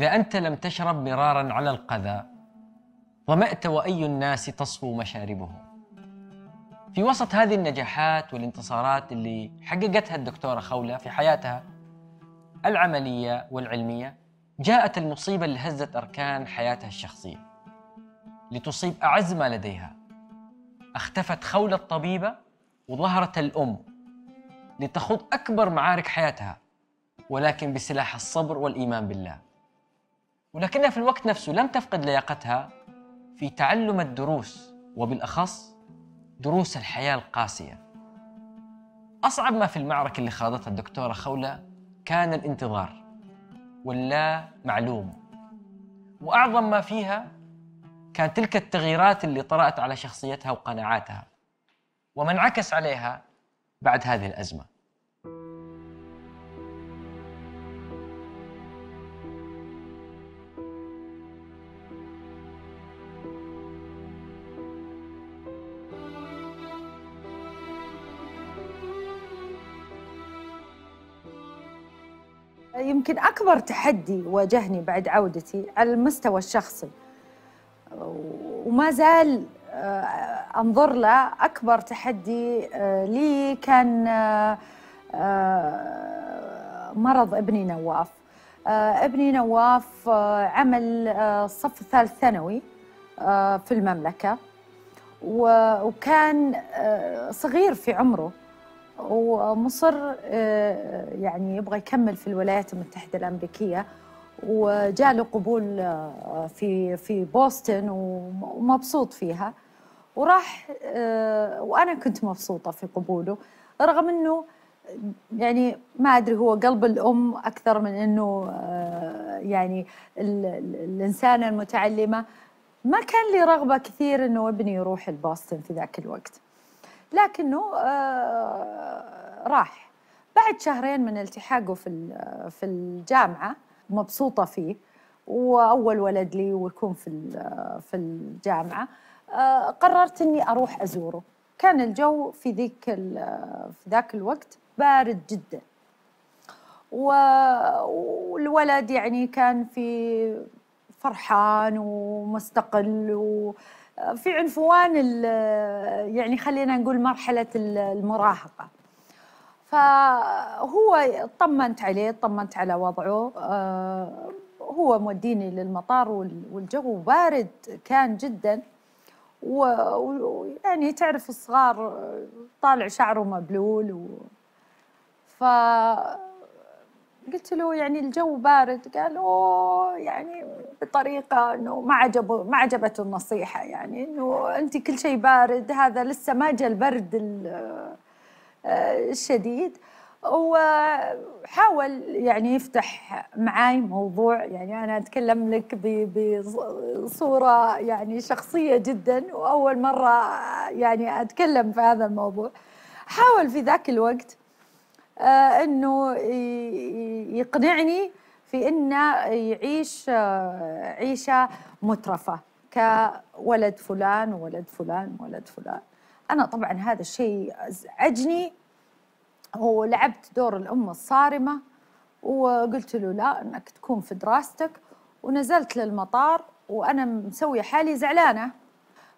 إذا أنت لم تشرب مرارا على القذى ظمأت وأي الناس تصفو مشاربه في وسط هذه النجاحات والانتصارات اللي حققتها الدكتورة خولة في حياتها العملية والعلمية جاءت المصيبة اللي هزت أركان حياتها الشخصية. لتصيب أعز ما لديها. اختفت خولة الطبيبة وظهرت الأم لتخوض أكبر معارك حياتها ولكن بسلاح الصبر والإيمان بالله. ولكنها في الوقت نفسه لم تفقد لياقتها في تعلم الدروس وبالأخص دروس الحياة القاسية. أصعب ما في المعركة اللي خاضتها الدكتورة خولة كان الانتظار واللا معلوم. وأعظم ما فيها كان تلك التغييرات اللي طرأت على شخصيتها وقناعاتها وما انعكس عليها بعد هذه الأزمة. يمكن أكبر تحدي واجهني بعد عودتي على المستوى الشخصي. وما زال آه، أنظر له أكبر تحدي آه، لي كان آه، مرض ابني نواف. ابني نواف عمل الصف الثالث ثانوي في المملكة. وكان صغير في عمره. ومصر آه، يعني يبغى يكمل في الولايات المتحدة الأمريكية وجاء له قبول آه، في في بوسطن ومبسوط فيها. وراح آه، وأنا كنت مبسوطة في قبوله رغم إنه يعني ما أدري هو قلب الأم أكثر من إنه يعني الإنسانة المتعلمة. ما كان لي رغبة كثير إنه ابني يروح البوسطن في ذاك الوقت. لكنه آه، راح. بعد شهرين من التحاقه في في الجامعة مبسوطة فيه. وأول ولد لي ويكون في في الجامعة. آه، قررت إني أروح أزوره. كان الجو في ذيك في ذاك الوقت بارد جدا. والولد يعني كان في فرحان ومستقل و في عنفوان يعني خلينا نقول مرحلة المراهقة. فهو طمنت عليه طمنت على وضعه. آه، هو موديني للمطار والجو بارد كان جدا. ويعني تعرف الصغار طالع شعره مبلول ف قلت له يعني الجو بارد. قال أوه يعني بطريقة إنه ما عجبه ما عجبته النصيحة يعني إنه انت كل شيء بارد هذا لسه ما جاء البرد الشديد. وحاول يعني يفتح معاي موضوع يعني أنا أتكلم لك بصورة يعني شخصية جدا وأول مرة يعني أتكلم في هذا الموضوع. حاول في ذاك الوقت آه، إنه يقنعني في إنه يعيش آه، عيشة مترفة كولد فلان وولد فلان وولد فلان. أنا طبعا هذا الشيء ازعجني ولعبت دور الأم الصارمة وقلت له لا إنك تكون في دراستك. ونزلت للمطار وأنا مسوية حالي زعلانة.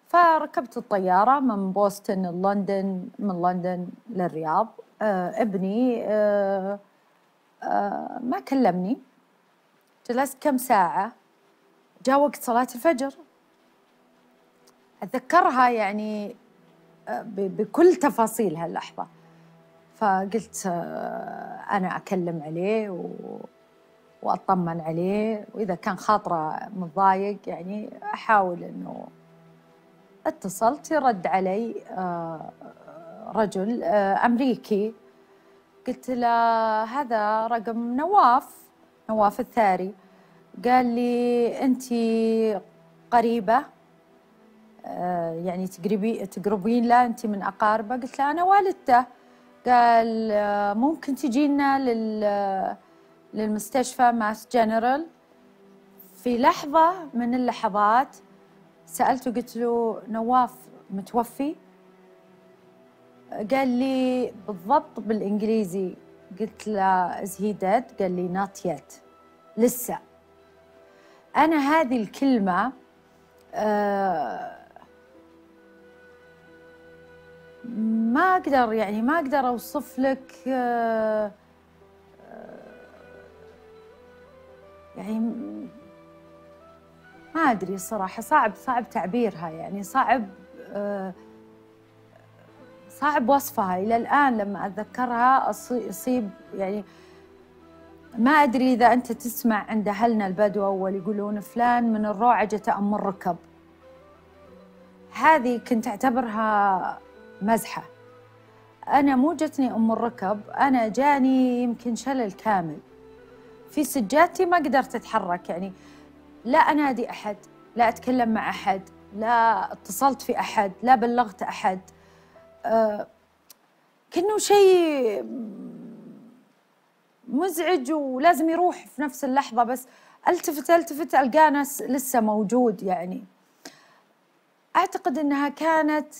فركبت الطيارة من بوسطن لندن من لندن للرياض. آه ابني آه آه ما كلمني. جلست كم ساعة جاء وقت صلاة الفجر. أتذكرها يعني آه بكل تفاصيل هاللحظة فقلت آه أنا أكلم عليه و... وأطمن عليه. وإذا كان خاطره متضايق يعني أحاول إنه اتصلت رد علي آه رجل آه، أمريكي. قلت له هذا رقم نواف نواف الثاري. قال لي أنت قريبة آه، يعني تقربي تقربين له أنت من أقاربه. قلت له أنا والدته. قال آه، ممكن تجينا لل للمستشفى ماس جنرال؟ في لحظة من اللحظات سألته قلت له نواف متوفي؟ قال لي بالضبط بالإنجليزي. قلت له is he dead قال لي not yet لسه. أنا هذه الكلمة آه، ما أقدر يعني ما أقدر أوصف لك آه، يعني ما أدري صراحة. صعب صعب تعبيرها يعني صعب صعب وصفها إلى الآن لما أتذكرها يصيب يعني ما أدري إذا أنت تسمع عند أهلنا البدو اول يقولون فلان من الروعجه ام الركب. هذه كنت أعتبرها مزحة. أنا مو جتني أم الركب أنا جاني يمكن شلل كامل. في سجادتي ما قدرت أتحرك يعني. لا أنادي أحد لا أتكلم مع أحد لا اتصلت في أحد لا بلغت آه كأنه شيء مزعج ولازم يروح في نفس اللحظة بس ألتفت ألتفت ألقاه ناس لسه موجود يعني. أعتقد إنها كانت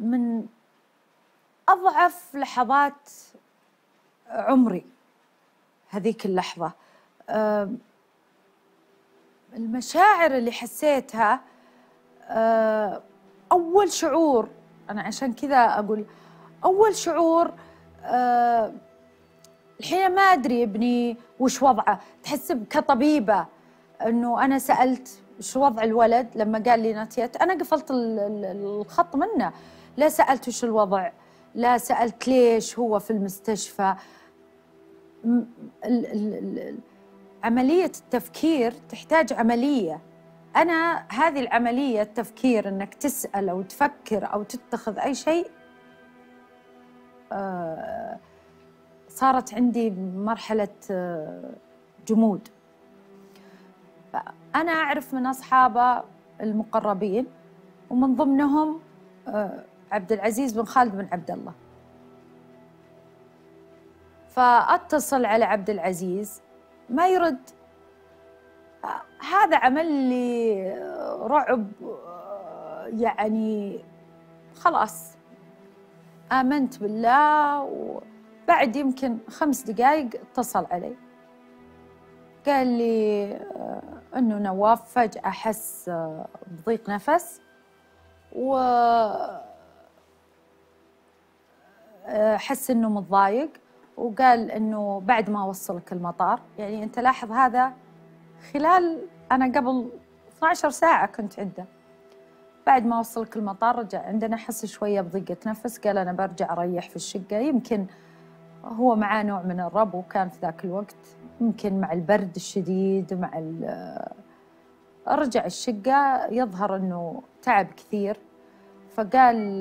من أضعف لحظات عمري هذيك اللحظة. المشاعر اللي حسيتها أول شعور أنا عشان كذا أقول أول شعور الحين ما أدري ابني وش وضعه. تحس كطبيبة أنه أنا سألت شو وضع الولد لما قال لي نتيت. أنا قفلت الخط منه. لا سألت وش الوضع لا سألت ليش هو في المستشفى. عملية التفكير تحتاج عملية. أنا هذه العملية التفكير أنك تسأل أو تفكر أو تتخذ أي شيء آه، صارت عندي مرحلة آه، جمود. أنا أعرف من أصحابه المقربين ومن ضمنهم آه، عبد العزيز بن خالد بن عبد الله. فأتصل على عبد العزيز ما يرد. هذا عمل لي رعب يعني خلاص آمنت بالله وبعد يمكن خمس دقائق اتصل علي. قال لي إنه نواف فجأة حس بضيق نفس و حس إنه متضايق وقال إنه بعد ما اوصلك المطار يعني أنت لاحظ هذا خلال أنا قبل 12 ساعة كنت عنده بعد ما وصلك المطار رجع عندنا حس شوية بضيقة نفس قال أنا برجع أريح في الشقة. يمكن هو معاه نوع من الربو كان في ذاك الوقت. يمكن مع البرد الشديد مع رجع الشقة يظهر أنه تعب كثير. فقال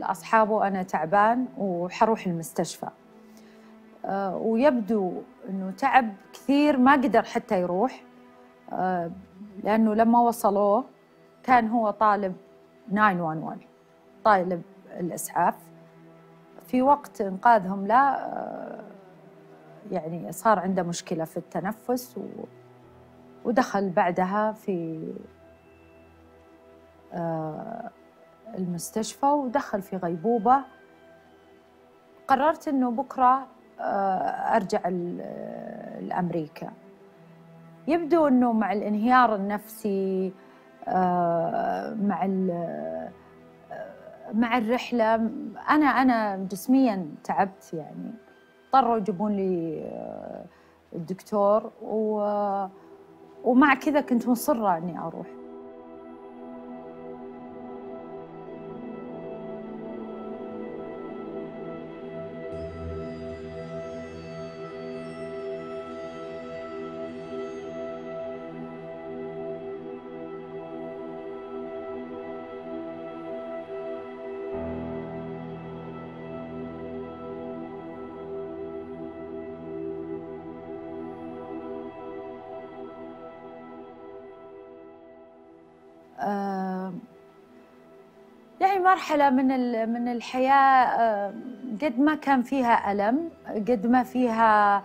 لأصحابه أنا تعبان وحروح المستشفى. آه، ويبدو إنه تعب كثير ما قدر حتى يروح آه، لأنه لما وصلوه كان هو طالب 911 طالب الإسعاف. في وقت إنقاذهم له آه، يعني صار عنده مشكلة في التنفس و ودخل بعدها في المستشفى ودخل في غيبوبة. قررت إنه بكرة آه، أرجع لأمريكا. يبدو إنه مع الانهيار النفسي آه، مع آه، مع الرحلة أنا أنا جسميا تعبت يعني. اضطروا يجيبون لي الدكتور ومع كذا كنت مصرة إني أروح. مرحلة من من الحياة قد ما كان فيها ألم قد ما فيها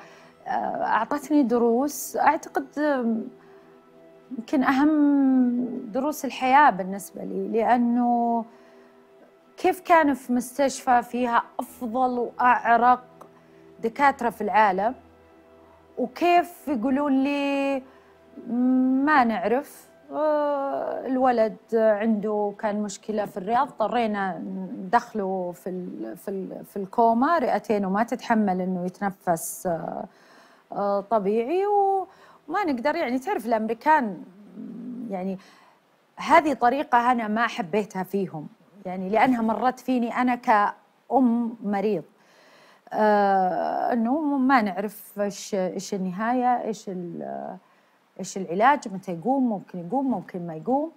آه، أعطتني دروس. أعتقد يمكن أهم دروس الحياة بالنسبة لي لأنه كيف كان في مستشفى فيها أفضل وأعرق دكاترة في العالم وكيف يقولون لي ما نعرف. آه، الولد عنده كان مشكلة في الرئة اضطرينا ندخله في ال في ال في الكوما. رئتينه ما تتحمل إنه يتنفس آه، آه، طبيعي. وما نقدر يعني تعرف الأمريكان يعني هذه طريقة أنا ما حبيتها فيهم. يعني لأنها مرت فيني أنا كأم مريض. آه إنه ما نعرف إيش النهاية إيش إيش العلاج متى يقوم ممكن يقوم ممكن ما يقوم.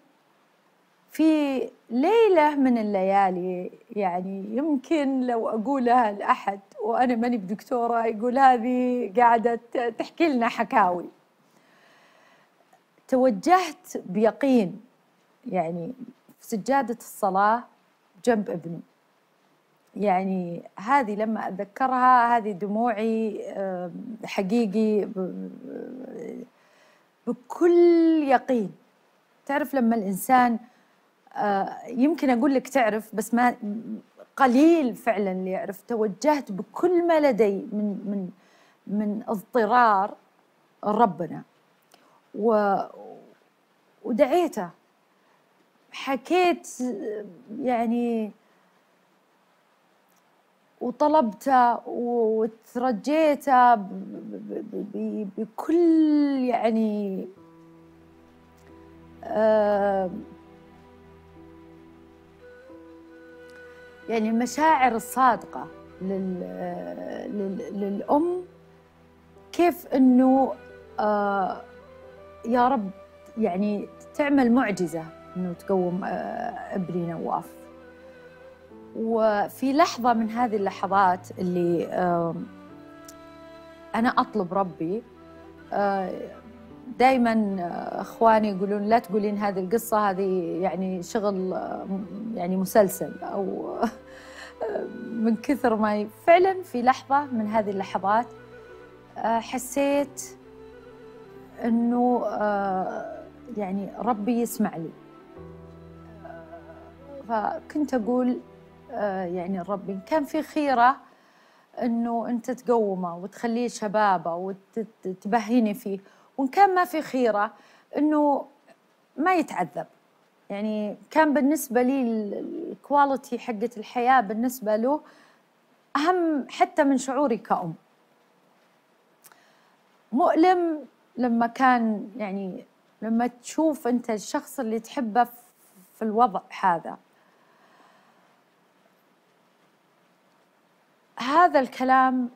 في ليلة من الليالي يعني يمكن لو أقولها لأحد وأنا ماني بدكتورة يقول هذه قاعدة تحكي لنا حكاوي. توجهت بيقين يعني في سجادة الصلاة جنب ابني. يعني هذه لما اتذكرها هذه دموعي حقيقي بكل يقين. تعرف لما الإنسان آه، يمكن أقول لك تعرف بس ما قليل فعلا اللي يعرف. توجهت بكل ما لدي من من من اضطرار ربنا. و ودعيته. حكيت يعني وطلبته وترجيته بكل يعني آه يعني المشاعر الصادقة للأم. كيف أنه آه يا رب يعني تعمل معجزة أنه تقوم آه أبني نواف. وفي لحظة من هذه اللحظات اللي أنا أطلب ربي آه، دائما أخواني يقولون لا تقولين هذه القصة هذه يعني شغل يعني مسلسل أو من كثر ما فعلا في لحظة من هذه اللحظات آه، حسيت إنه آه، يعني ربي يسمع لي. فكنت أقول آه، يعني الرب. كان في خيرة أنه أنت تقومه وتخليه شبابه وتبهيني فيه. وإن كان ما في خيرة أنه ما يتعذب. يعني كان بالنسبة لي الكواليتي حقة الحياة بالنسبة له أهم حتى من شعوري كأم. مؤلم لما كان يعني لما تشوف أنت الشخص اللي تحبه في الوضع هذا. هذا الكلام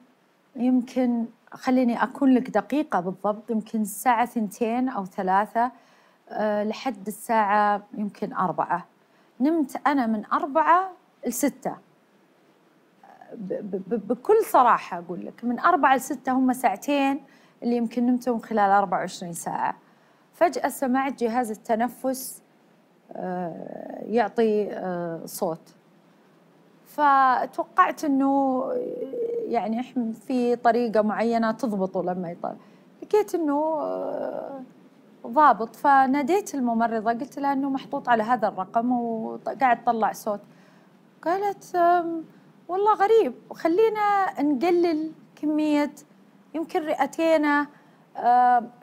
يمكن خليني أكون لك دقيقة بالضبط يمكن الساعة ثنتين أو ثلاثة أه لحد الساعة يمكن أربعة. نمت أنا من أربعة لستة. بكل صراحة أقول لك من أربعة لستة هم ساعتين اللي يمكن نمتهم خلال 24 ساعة. فجأة سمعت جهاز التنفس أه يعطي أه صوت. فتوقعت إنه يعني إحنا في طريقة معينة تضبطه لما يطلع لقيت إنه آه، ضابط. فناديت الممرضة قلت لها إنه محطوط على هذا الرقم وقاعد تطلع صوت. قالت والله غريب. خلينا نقلل كمية يمكن رئتينا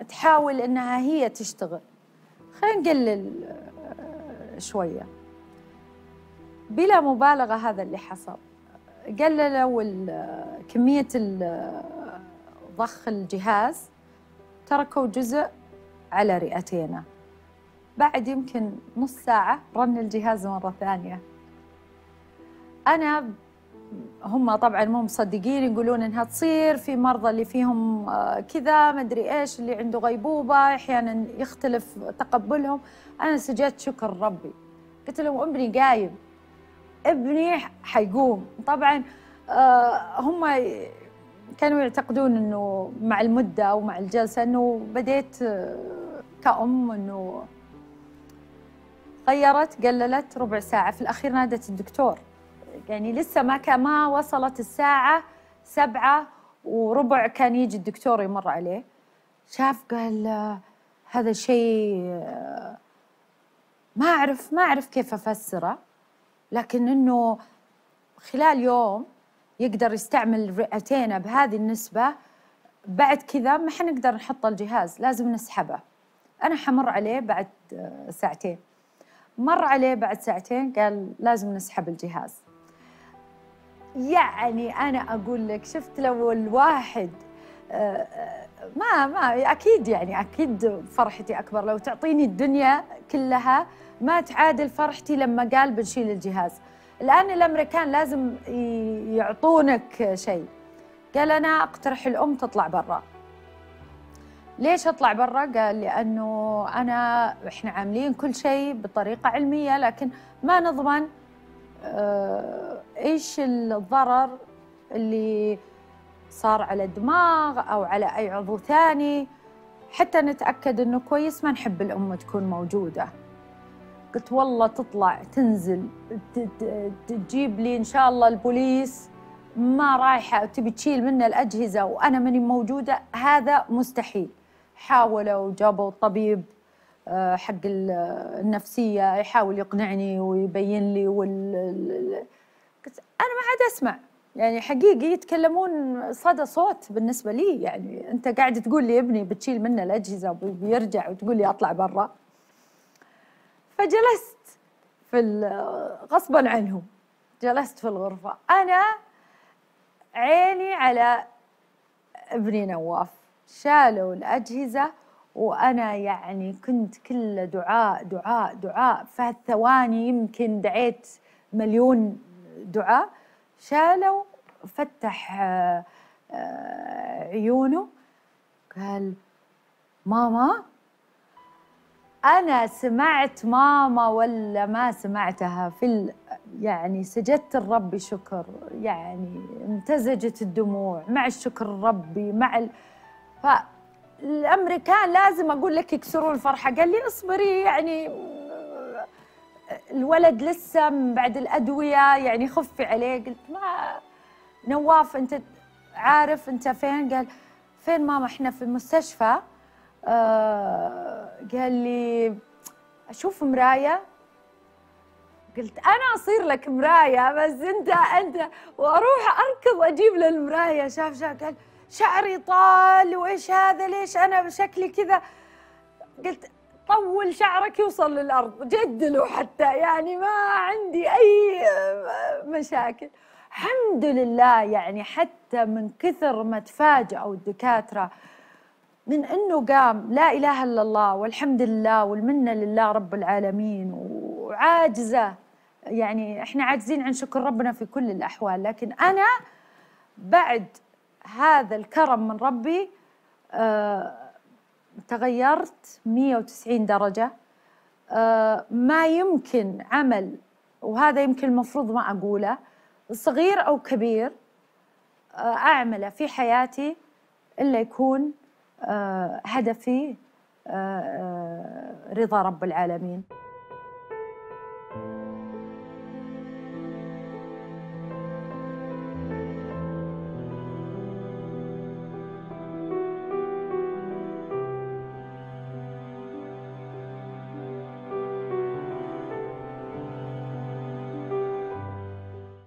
تحاول إنها هي تشتغل. خلينا نقلل آه، شوية. بلا مبالغة هذا اللي حصل. قللوا كمية ضخ الجهاز تركوا جزء على رئتينا بعد يمكن نص ساعة رن الجهاز مرة ثانية. أنا هم طبعا مو مصدقين يقولون إنها تصير في مرضى اللي فيهم آه، كذا ما أدري إيش اللي عنده غيبوبة أحيانا يختلف تقبلهم. أنا سجدت شكر ربي. قلت لهم ابني قايم. ابني حيقوم. طبعا آه، هم كانوا يعتقدون إنه مع المدة ومع الجلسة إنه بديت آه، كأم إنه غيرت قللت ربع ساعة. في الأخير نادت الدكتور. يعني لسه ما كان ما وصلت الساعة سبعة وربع كان يجي الدكتور يمر عليه. شاف قال آه، هذا شيء ما أعرف ما أعرف كيف أفسره. لكن إنه خلال يوم يقدر يستعمل رئتين بهذه النسبة بعد كذا ما حنقدر نحط الجهاز لازم نسحبه. أنا حمر عليه بعد آه، ساعتين. مر عليه بعد ساعتين قال لازم نسحب الجهاز. يعني أنا أقول لك شفت لو الواحد آه، آه، ما ما أكيد يعني أكيد فرحتي أكبر. لو تعطيني الدنيا كلها ما تعادل فرحتي لما قال بنشيل الجهاز. الآن الأمريكان لازم يعطونك شيء. قال أنا أقترح الأم تطلع برا. ليش أطلع برا؟ قال لأنه انا إحنا عاملين كل شيء بطريقة علمية لكن ما نضمن آه، إيش الضرر اللي صار على الدماغ أو على أي عضو ثاني. حتى نتأكد إنه كويس ما نحب الأم تكون موجودة. قلت والله تطلع تنزل تجيب لي إن شاء الله البوليس. ما رايحة تبي تشيل منا الأجهزة وأنا ماني موجودة هذا مستحيل. حاولوا جابوا الطبيب آه، حق ال- النفسية يحاول يقنعني ويبين لي وال أنا ما عاد أسمع. يعني حقيقي يتكلمون صدى صوت بالنسبة لي يعني أنت قاعد تقول لي ابني بتشيل منه الأجهزة وبيرجع وتقول لي أطلع برا. فجلست في غصبا عنهم. جلست في الغرفة. أنا عيني على ابني نواف. شالوا الأجهزة وأنا يعني كنت كل دعاء دعاء دعاء. فالثواني يمكن دعيت مليون دعاء. شالوا فتح آه، عيونه. قال ماما؟ أنا سمعت ماما ولا ما سمعتها في ال... يعني سجدت الرب شكر يعني امتزجت الدموع مع الشكر الربي مع ال... فالأمريكان لازم أقول لك يكسرون الفرحة. قال لي اصبري يعني الولد لسه بعد الأدوية يعني خفي عليه. قلت ما نواف أنت عارف أنت فين؟ قال فين ماما؟ إحنا في المستشفى. آه قال لي أشوف مراية. قلت أنا أصير لك مراية بس أنت أنت وأروح أركض أجيب له المرايه شاف شاف قال شعري طال وإيش هذا ليش أنا شكلي كذا؟ قلت طول شعرك يوصل للأرض جدله حتى يعني ما عندي أي مشاكل. الحمد لله يعني حتى من كثر ما تفاجئوا الدكاترة من إنه قام لا إله إلا الله والحمد لله والمنة لله رب العالمين وعاجزة. يعني إحنا عاجزين عن شكر ربنا في كل الأحوال لكن أنا بعد هذا الكرم من ربي آه تغيرت 190 درجة. آه ما يمكن عمل وهذا يمكن المفروض ما أقوله صغير أو كبير آه أعمله في حياتي إلا يكون هدفي آه، آه، رضا رب العالمين.